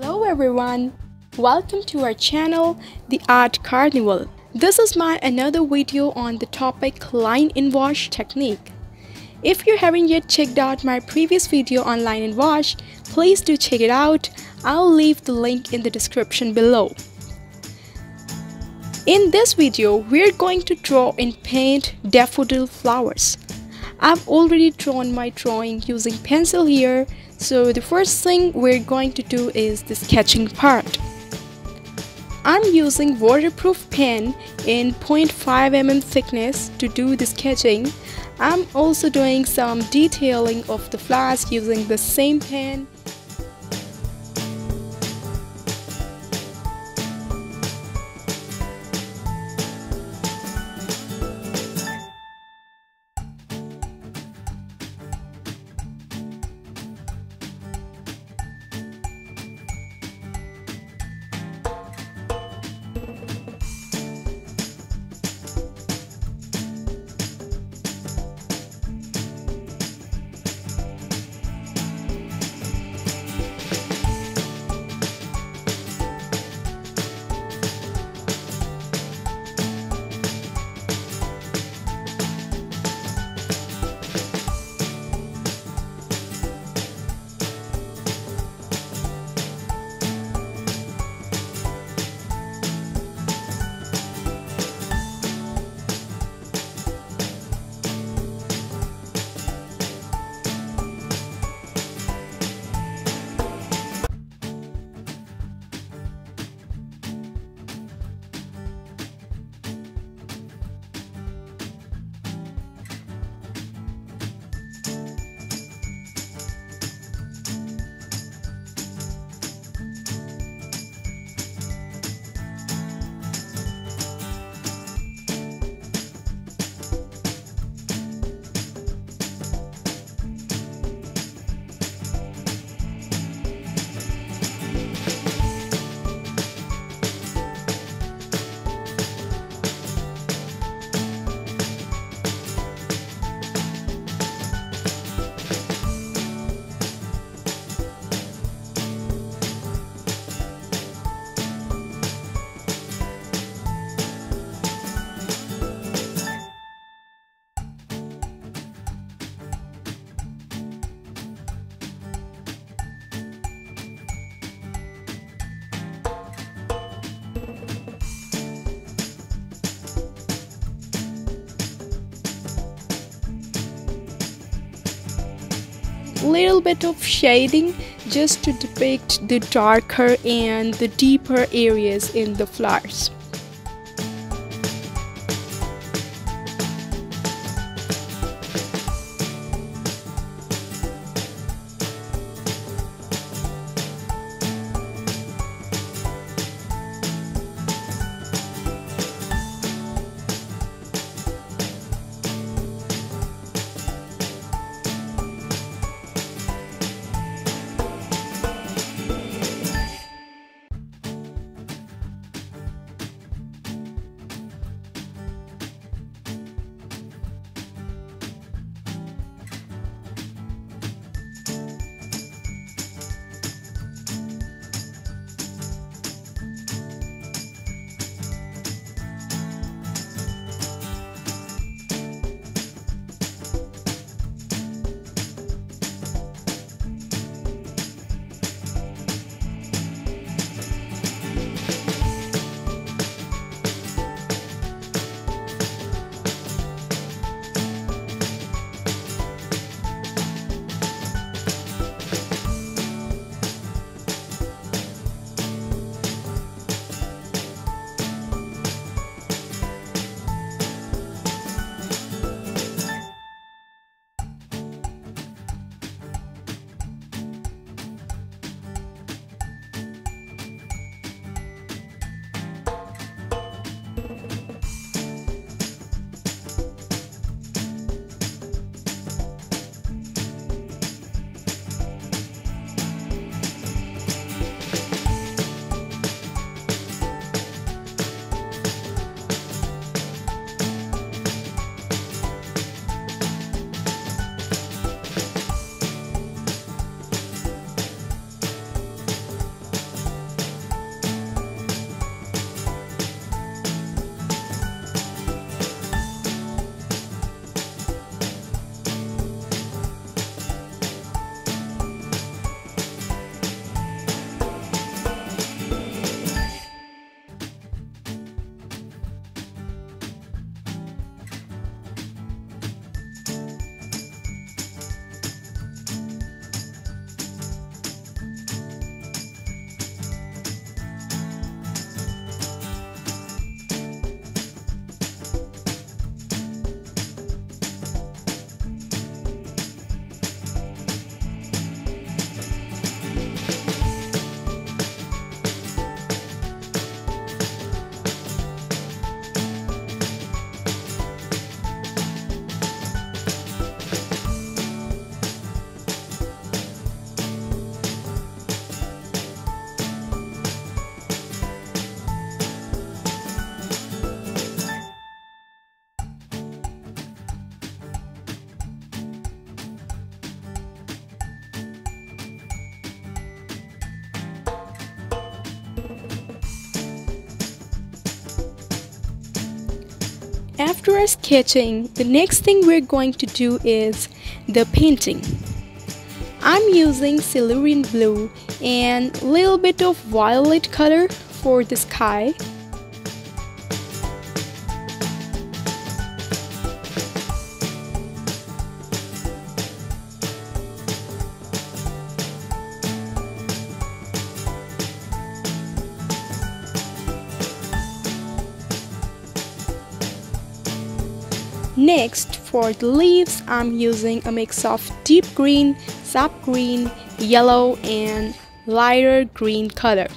Hello everyone, welcome to our channel The Art Carnival. This is my another video on the topic line and wash technique. If you haven't yet checked out my previous video on line and wash, please do check it out. I'll leave the link in the description below. In this video, we're going to draw and paint daffodil flowers. I've already drawn my drawing using pencil here, so the first thing we're going to do is the sketching part. I'm using waterproof pen in 0.5 mm thickness to do the sketching. I'm also doing some detailing of the flowers using the same pen little bit of shading just to depict the darker and the deeper areas in the flowers. After our sketching, the next thing we're going to do is the painting. I'm using cerulean blue and a little bit of violet color for the sky. Next, for the leaves, I'm using a mix of deep green, sap green, yellow, and lighter green color.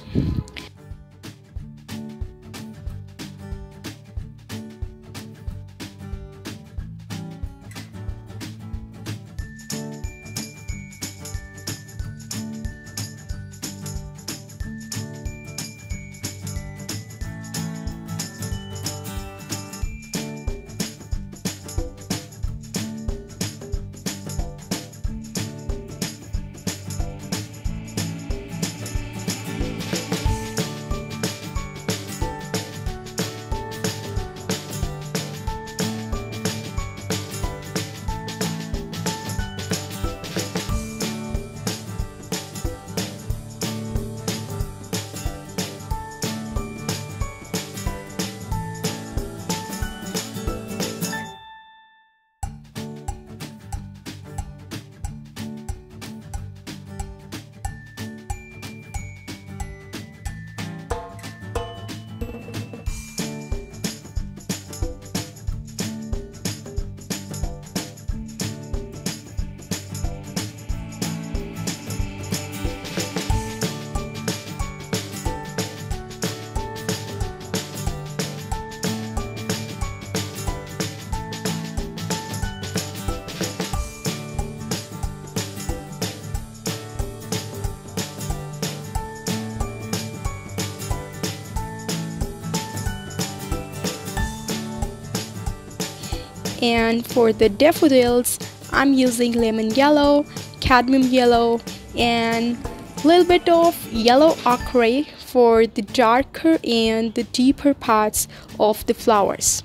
And for the daffodils I'm using lemon yellow, cadmium yellow and a little bit of yellow ochre for the darker and the deeper parts of the flowers.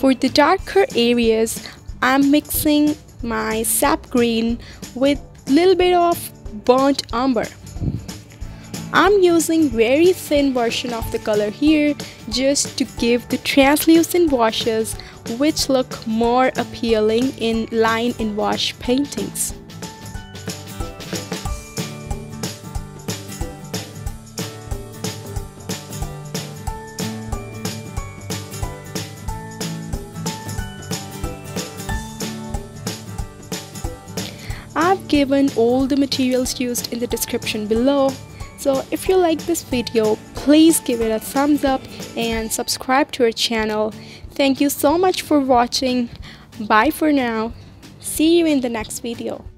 For the darker areas, I'm mixing my sap green with a little bit of burnt umber. I'm using very thin version of the color here just to give the translucent washes which look more appealing in line and wash paintings. Given all the materials used in the description below. So if you like this video, please give it a thumbs up and subscribe to our channel. Thank you so much for watching. Bye for now. See you in the next video.